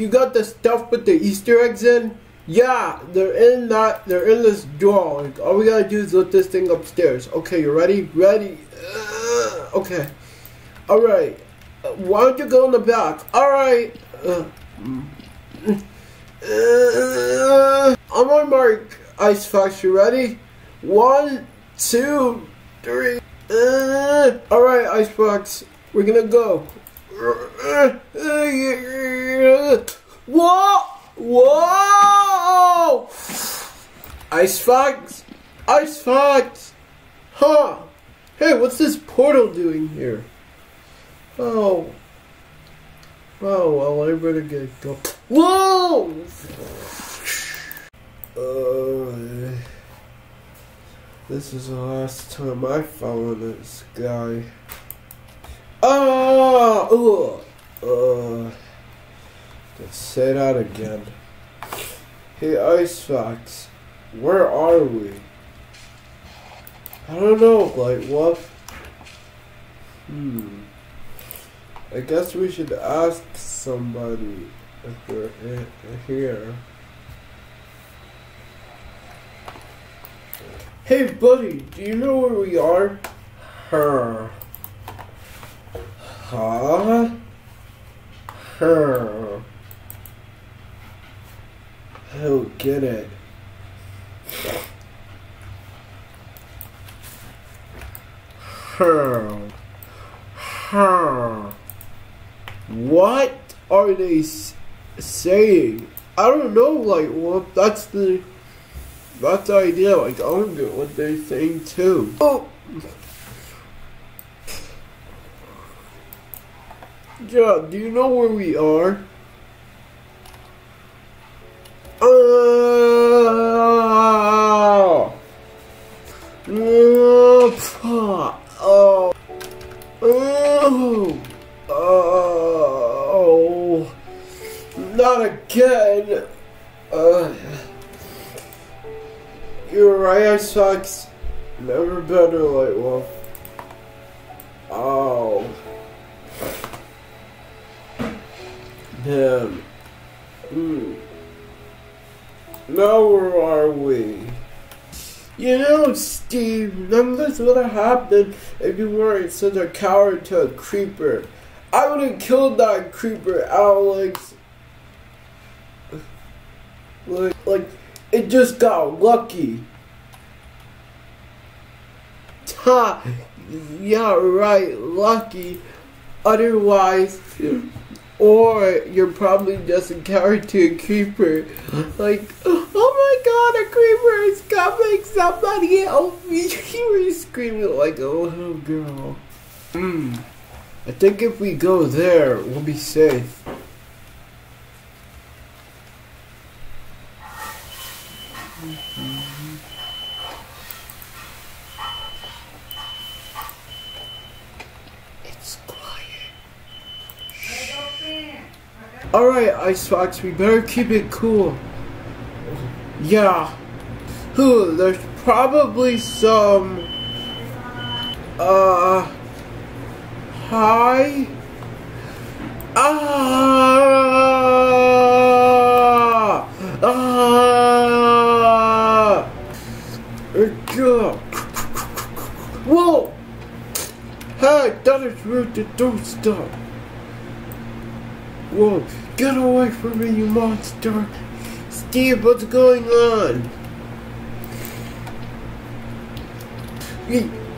you got the stuff with the Easter eggs in? Yeah, they're in that. They're in this drawer. Like, all we gotta do is lift this thing upstairs. Okay, you ready? Ready? Okay. All right. Uh, why don't you go in the back? All right. Uh, uh, on mark, Ice Fox. You ready? One, two, three. Uh, all right, Ice Fox. We're gonna go. Whoa! Whoa! Ice Fox? Ice Fox! Huh? Hey, what's this portal doing here? Oh. Oh, well, I better get go. Whoa! Uh, this is the last time I follow this guy. Oh! Ugh. Uh. Let's say that again. Hey, Ice Fox, where are we? I don't know, like, what? Hmm. I guess we should ask somebody if they're here. Hey, buddy, do you know where we are? Huh. Huh? I don't get it. Huh. Huh. What are they saying? I don't know, like, well, that's the, that's the idea, like, I don't get what they're saying too. Oh! Yeah, do you know where we are? Oh! Oh! Oh! Oh! Not again! Uh, I sucks. Never better, Lightwolf. Oh. Damn. Hmm. Now where are we? You know, Steve, none of this would have happened if you weren't such a coward to a creeper. I would have killed that creeper, Alex. Like, like, it just got lucky. Ha! Yeah, right, lucky. Otherwise, or you're probably just a character creeper. Like, oh my god, a creeper is coming, somebody help me. screaming like a little girl. Hmm. I think if we go there, we'll be safe. Alright, Ice Fox, we better keep it cool. Yeah. Who? There's probably some. Uh. Hi? Ah! Ah! Whoa! Hey, that is rude to do stuff. Whoa, get away from me, you monster! Steve, what's going on?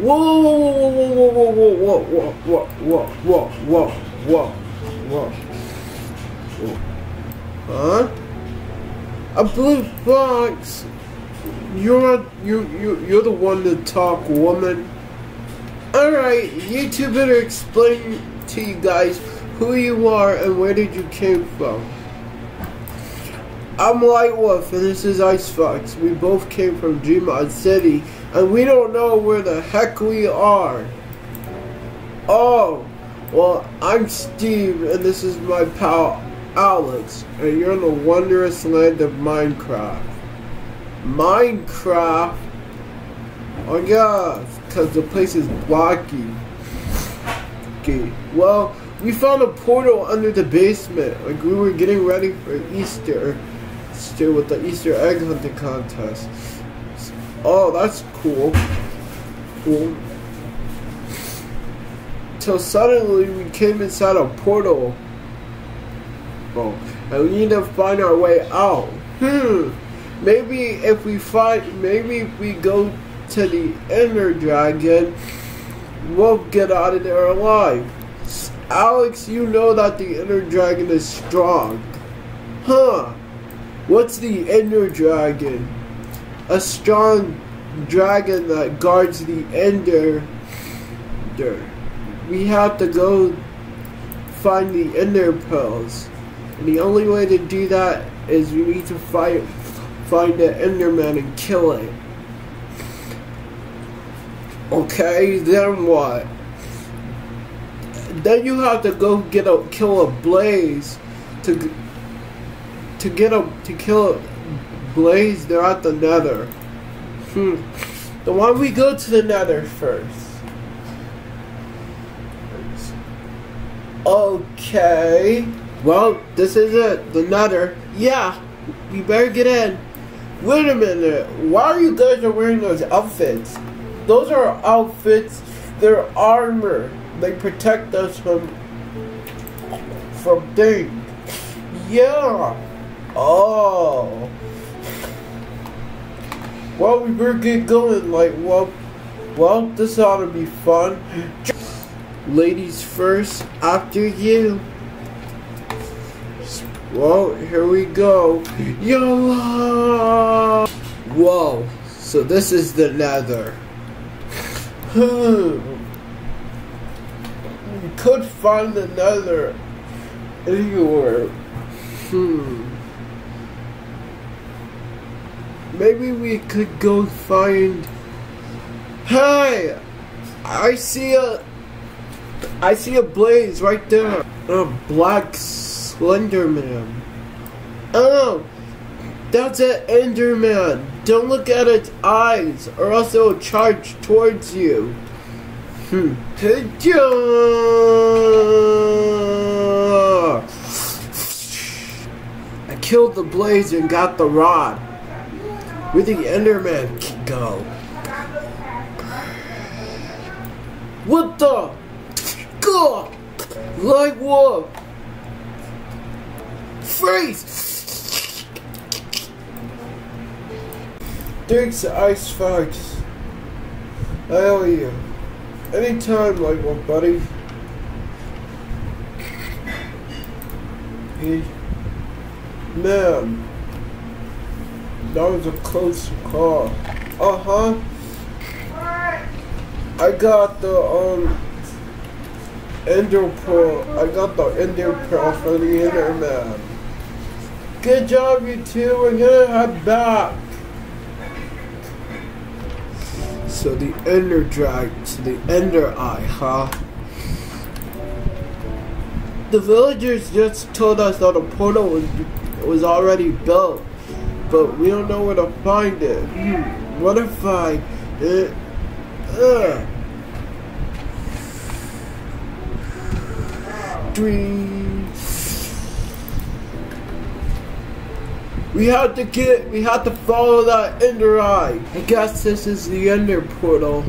Whoa, whoa, whoa, whoa, whoa, whoa, whoa, whoa, whoa, whoa, whoa, whoa, whoa, whoa. Huh? A blue fox? You're you you you're the one to talk, woman. All right, you two better explain to you guys who you are and where did you came from. I'm Lightwolf and this is Ice Fox. We both came from Dreamland City and we don't know where the heck we are. Oh, well, I'm Steve and this is my pal Alex and you're in the wondrous land of Minecraft. Minecraft? Oh yeah, because the place is blocky. Okay, well, we found a portal under the basement. Like we were getting ready for Easter, still with the Easter egg hunting contest. Oh, that's cool. Cool. Till suddenly we came inside a portal. Oh, and we need to find our way out. Hmm. Maybe if we find, maybe if we go to the Ender Dragon, we'll get out of there alive. Alex, you know that the Ender Dragon is strong. Huh. What's the Ender Dragon? A strong dragon that guards the Ender. We have to go find the Ender Pearls. And the only way to do that is we need to fight, find the Enderman and kill it. Okay, then what? Then you have to go get a kill a blaze to to get a to kill a blaze. They're at the Nether. Hmm. Why don't we go to the Nether first? Okay. Well, this is it. The Nether. Yeah. We better get in. Wait a minute. Why are you guys wearing those outfits? Those are outfits. They're armor. They protect us from from things. Yeah. Oh. Well, we better get going. Like, well, well, this ought to be fun. Ladies first, after you. Well, here we go. Yo! Whoa. So this is the nether. Hmm. we could find another anywhere. Hmm. Maybe we could go find. Hey! I see a. I see a blaze right there. A black Slenderman. Oh! That's an Enderman. Don't look at its eyes, or else it will charge towards you. Hmm. I killed the blaze and got the rod. Where the Enderman go? What the? God! Like what? Freeze! Thanks, Ice Fox. I owe you. Anytime, like one, buddy. Hey, man. That was a close call. Uh huh. I got the um Ender Pearl. I got the Ender Pearl for the Enderman. Good job, you two. We're gonna head back. So the Ender Drag, so the Ender Eye, huh? The villagers just told us that a portal was was already built but we don't know where to find it. Hmm. What if I... Uh, uh, We have to get, we have to follow that ender eye. I guess this is the ender portal.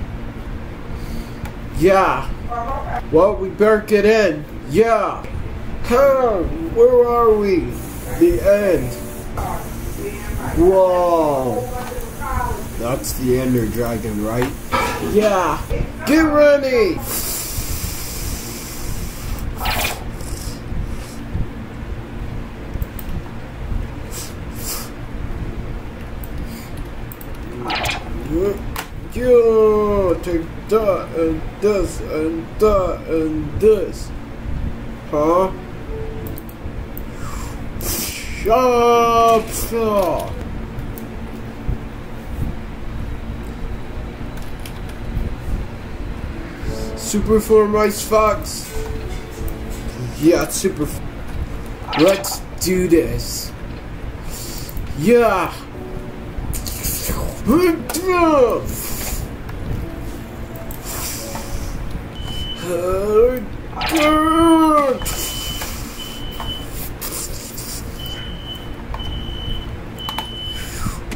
Yeah. Well, we better get in. Yeah. Huh, where are we? The end. Whoa. That's the Ender Dragon, right? Yeah. Get ready! And this and that and this. Huh? Sharp! Super form Ice Fox. Yeah, super. Let's do this. Yeah.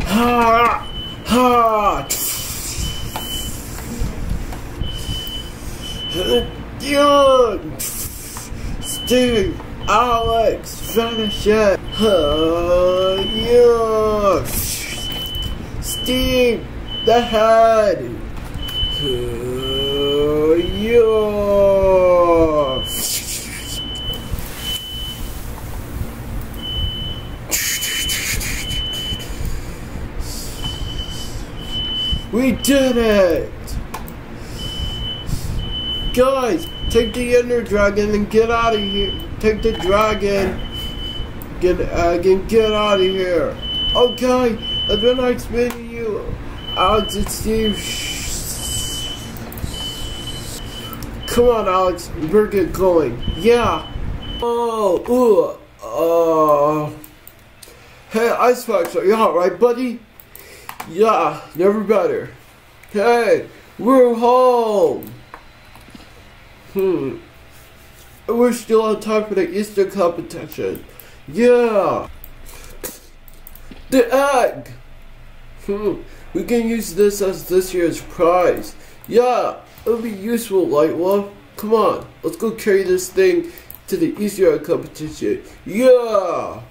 Ha! Ha! Dude! Steve, Alex, finish it! Uh, yeah! Steve, the head! Yeah! We did it! Guys, take the Ender Dragon and get out of here. Take the dragon. Get, uh, get, get out of here. Okay, it's been nice meeting you. Alex and Steve. Come on, Alex. We're get going. Yeah. Oh, ooh, uh. Hey, Ice Fox, are you alright, buddy? Yeah, never better. Hey, we're home. Hmm. We're still on time for the Easter competition. Yeah. The egg. Hmm. We can use this as this year's prize. Yeah, It'll be useful, Light One. Come on, let's go carry this thing to the Easter competition. Yeah!